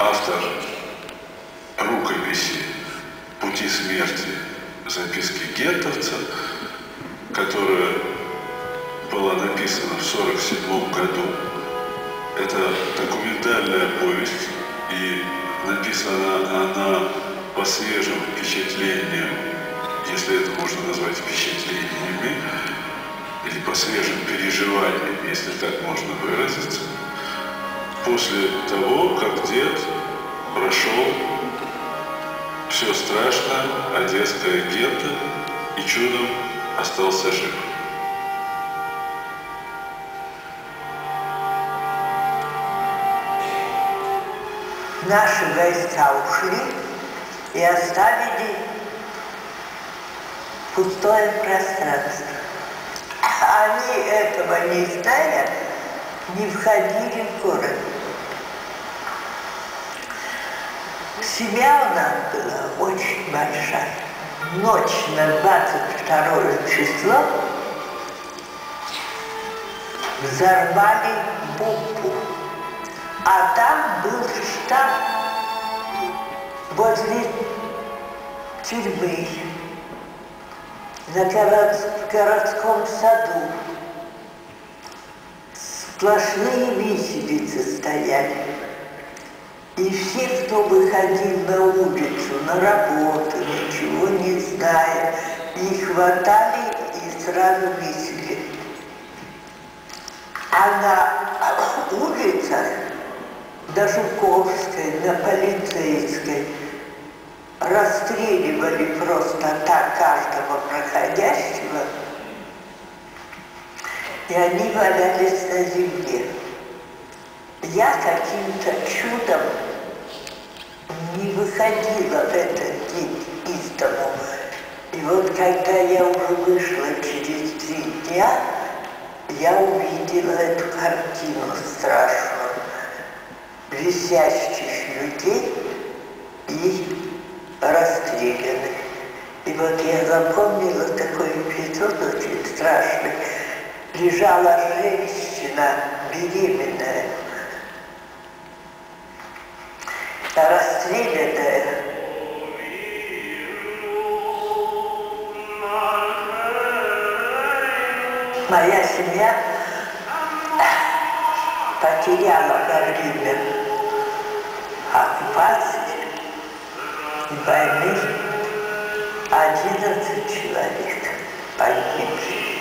автор рукописи «Пути смерти. Записки геттовца», которая была написана в 1947 году. Это документальная повесть, и написана она по свежим впечатлениям, если это можно назвать впечатлениями, или по свежим переживаниям, если так можно выразиться, после того, как дед прошел все страшно, одесское гетто и чудом остался жив. Наши войска ушли и оставили пустое пространство. Они этого не зная, не входили в город. Семья у нас была очень большая. Ночь на 22 число взорвали бомбу. А там был штаб возле тюрьмы на городском саду. Сплошные виселицы стояли. И все, кто выходил на улицу, на работу, ничего не зная, их хватали и сразу висели. А на улицах на Жуковской, на Полицейской расстреливали просто так каждого проходящего, и они валялись на земле. Я каким-то чудом не выходила в этот день из дому. И вот когда я уже вышла через три дня, я увидела эту картину страшную висящих людей и расстрелянных. И вот я запомнила такой эпизод очень страшный. Лежала женщина беременная, расстрелянная. Моя семья потеряла во время оккупации и войны 11 человек погибли.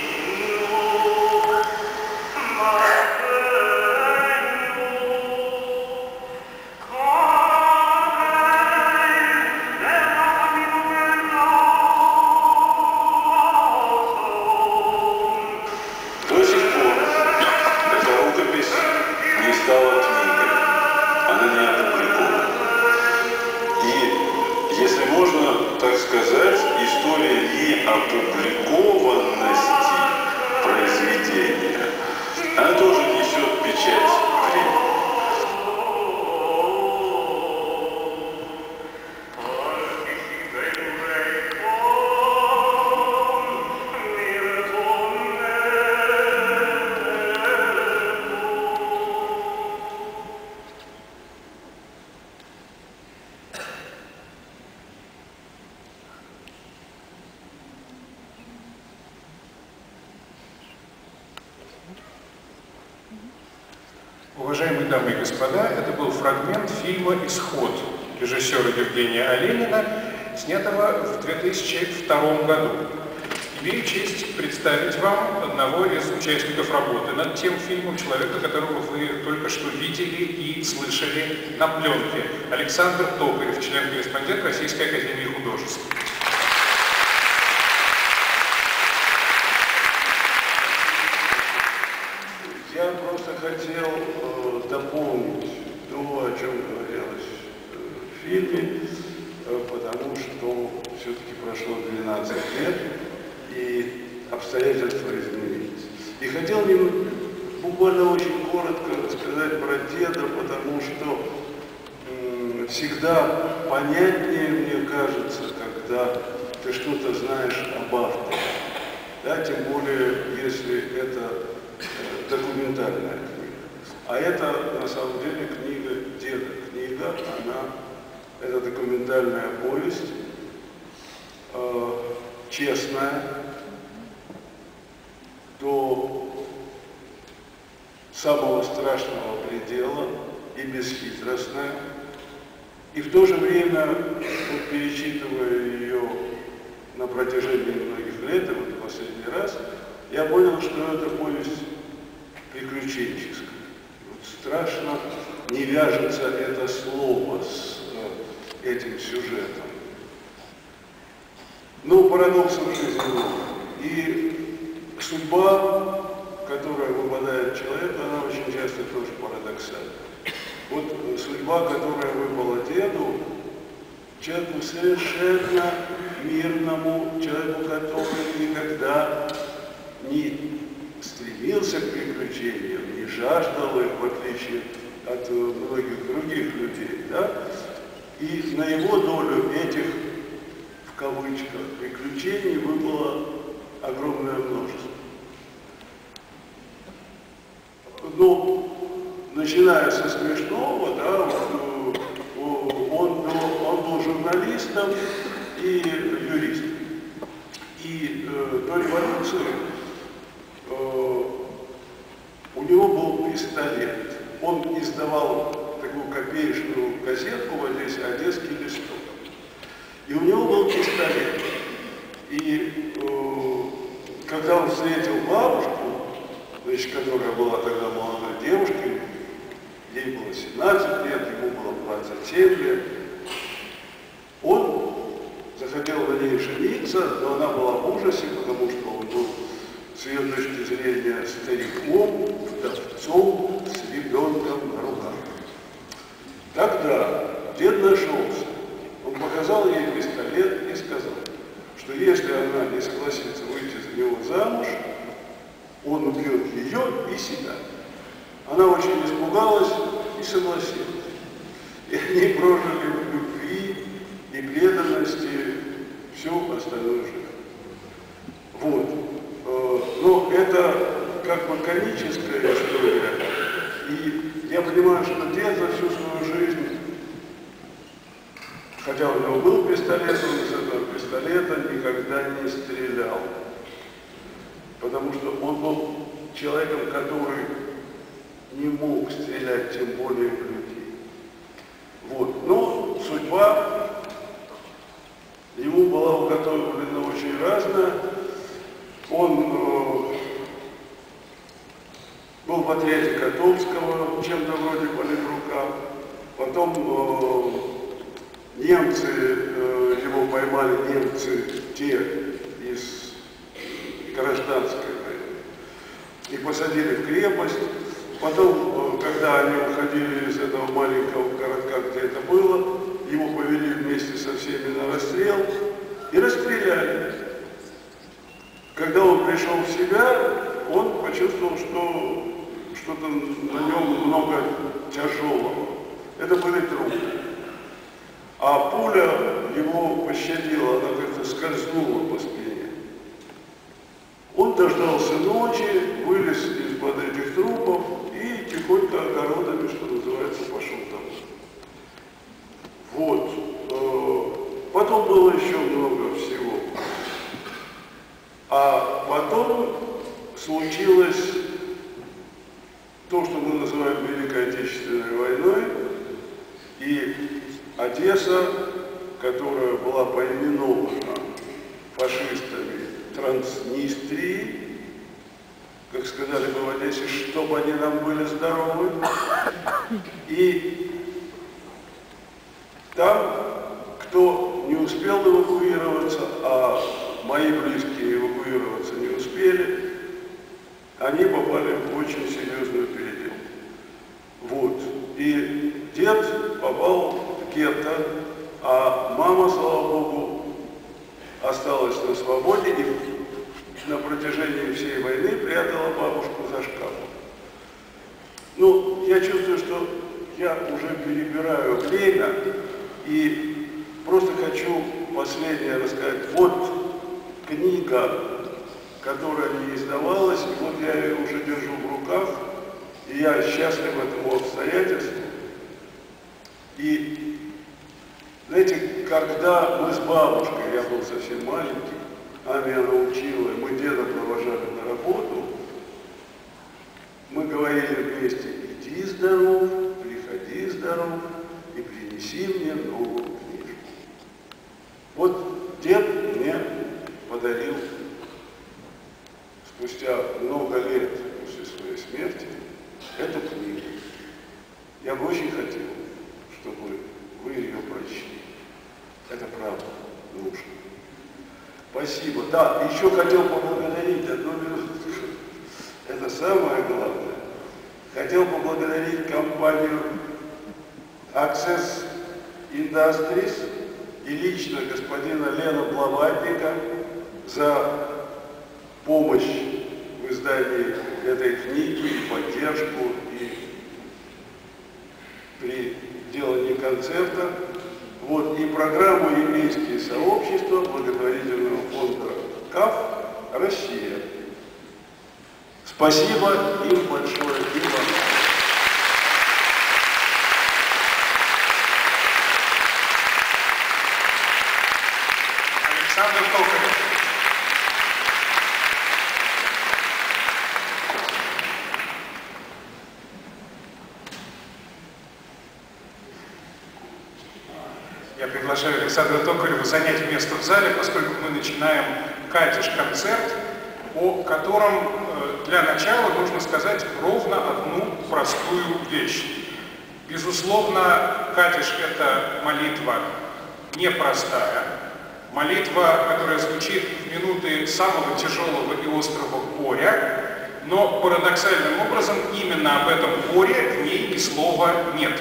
Уважаемые дамы и господа, это был фрагмент фильма «Исход» режиссера Евгения Оленина, снятого в 2002 году. Имею честь представить вам одного из участников работы над тем фильмом, человека, которого вы только что видели и слышали на пленке. Александр Токарев, член-корреспондент Российской Академии Художеств. все-таки прошло 12 лет, и обстоятельства изменились. И хотел им буквально очень коротко рассказать про деда, потому что всегда понятнее, мне кажется, когда ты что-то знаешь об авторе. Да, тем более, если это э, документальная книга. А это, на самом деле, книга деда. Книга, она, это документальная повесть, э, честная, до самого страшного предела и бесхитростная. И в то же время, вот, перечитывая ее на протяжении многих лет, вот последний раз, я понял, что это повесть приключенческая. Вот страшно не вяжется это слово с э, этим сюжетом. Но парадоксом жизни. И судьба, которая выпадает человеку, она очень часто тоже парадоксальна. Вот судьба, которая выпала деду, человеку совершенно мирному, человеку, который никогда не стремился к приключениям, не жаждал их, в отличие от многих других людей, да? И на его долю этих, в кавычках, приключений выпало огромное множество. Но начиная со смешного, да, он, он был журналистом и юристом. И э, до революции э, у него был пистолет. Он издавал такую копеечную газетку в Одессе «Одесский листок». И у него был пистолет. И э, когда он встретил бабушку, значит, которая была тогда молодой девушкой, ей было 17 лет, ему было 27 лет. Он захотел на ней жениться, но она была в ужасе, потому что он был, с ее точки зрения, стариком, вдовцом, с ребенком на руках. Тогда дед нашелся. Он показал ей пистолет и сказал, что если она не согласится выйти за него замуж, он убьет ее и себя. Она очень испугалась и согласилась. И они прожили в любви и преданности всю остальную жизнь. Вот. Э, но это как бы коническая история. И я понимаю, что дед за всю свою жизнь, хотя у него был пистолет, он из этого пистолета никогда не стрелял. Потому что он был человеком, который не мог стрелять, тем более в людей. Вот. Но судьба ему была уготовлена очень разная. Он э, был в отряде Котовского, чем-то вроде политрука. Потом э, немцы, э, его поймали немцы, те из гражданской войны, и посадили в крепость. Потом, когда они уходили из этого маленького городка, где это было, его повели вместе со всеми на расстрел и расстреляли. Когда он пришел в себя, он почувствовал, что что-то на нем много тяжелого. Это были трупы. А пуля его пощадила, она как-то скользнула по спине. Он дождался ночи, вылез из-под этих трупов и тихонько огородами, что называется, пошел домой. Вот. Э, потом было еще много всего. А потом случилось то, что мы называем Великой Отечественной войной, и Одесса, которая была поименована фашистами Транснистрии, как сказали бы в Одессе, чтобы они нам были здоровы. И там, кто не успел эвакуироваться, а мои близкие эвакуироваться не успели, они попали в очень серьезную переделку. Вот. И дед попал в гетто, а мама, слава богу, осталась на свободе и на протяжении всей войны прятала бабушку за шкафом. Ну, я чувствую, что я уже перебираю время и просто хочу последнее рассказать. Вот книга, которая не издавалась, вот я ее уже держу в руках, и я счастлив этому обстоятельству. И, знаете, когда мы с бабушкой, я был совсем маленький, меня научила, и мы деда провожали на работу, мы говорили вместе, иди здоров, приходи здоров и принеси мне новую книжку. Вот дед мне подарил спустя много лет после своей смерти эту книгу. Я бы очень хотел, чтобы вы ее прочли. Это правда нужно. Спасибо. Да, еще хотел поблагодарить одну минуту. Это самое главное. Хотел поблагодарить компанию Access Industries и лично господина Лена Плаватника за помощь в издании этой книги, и поддержку, и при делании концерта. Вот, и программу «Еврейские сообщества» благотворительного фонда Спасибо им большое и вам. Александр Токарев. Я приглашаю Александра Токарева занять место в зале, поскольку мы начинаем катиш-концерт, о котором для начала нужно сказать ровно одну простую вещь. Безусловно, катиш – это молитва непростая, молитва, которая звучит в минуты самого тяжелого и острого горя, но парадоксальным образом именно об этом горе в ней ни слова нет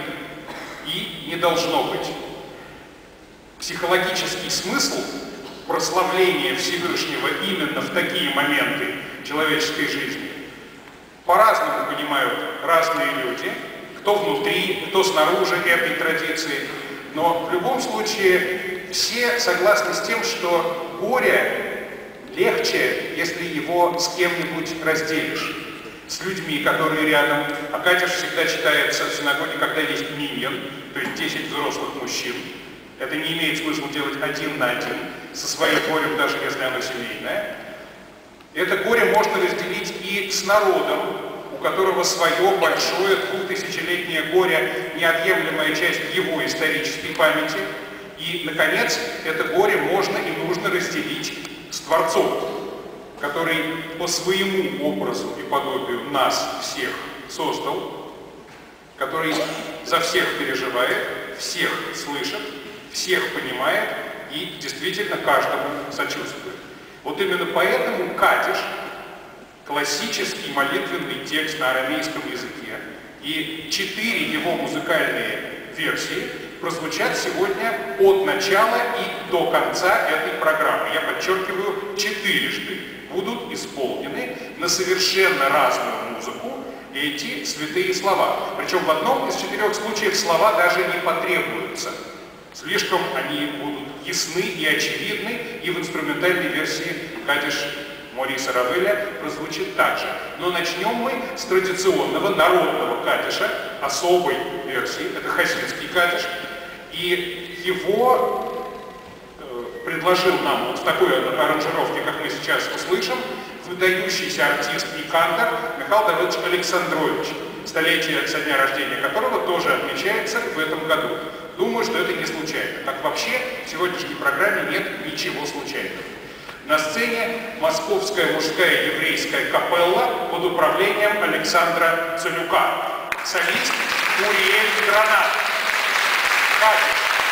и не должно быть. Психологический смысл прославления Всевышнего именно в такие моменты человеческой жизни по-разному понимают разные люди, кто внутри, кто снаружи этой традиции. Но в любом случае все согласны с тем, что горе легче, если его с кем-нибудь разделишь. С людьми, которые рядом. А Катиш всегда читается в синагоге, когда есть миньон, то есть 10 взрослых мужчин. Это не имеет смысла делать один на один, со своим горем, даже если оно семейное. Это горе можно разделить и с народом, у которого свое большое двухтысячелетнее горе, неотъемлемая часть его исторической памяти. И, наконец, это горе можно и нужно разделить с Творцом, который по своему образу и подобию нас всех создал, который за всех переживает, всех слышит, всех понимает и действительно каждому сочувствует. Вот именно поэтому Катиш, классический молитвенный текст на арамейском языке, и четыре его музыкальные версии прозвучат сегодня от начала и до конца этой программы. Я подчеркиваю, четырежды будут исполнены на совершенно разную музыку эти святые слова. Причем в одном из четырех случаев слова даже не потребуются. Слишком они будут ясны и очевидны, и в инструментальной версии Кадиш Мориса Равеля прозвучит так же. Но начнем мы с традиционного народного кадиша, особой версии, это хасидский кадиш, и его э, предложил нам вот в такой аранжировке, как мы сейчас услышим, выдающийся артист и кантор Михаил Давыдович Александрович, столетие со дня рождения которого тоже отмечается в этом году. Думаю, что это не случайно. Как вообще в сегодняшней программе нет ничего случайного. На сцене Московская мужская еврейская капелла под управлением Александра Целюка. Солист Уриэль Гранат. Кадиш.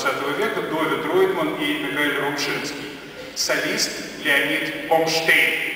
20 века Довид Ройтман и Михаил Румшинский. Солист Леонид Бомштейн.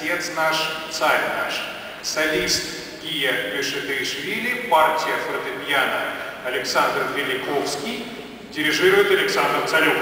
Отец наш, царь наш, солист Гия Бешетеишвили, партия фортепиано Александр Великовский, дирижирует Александр Царюк.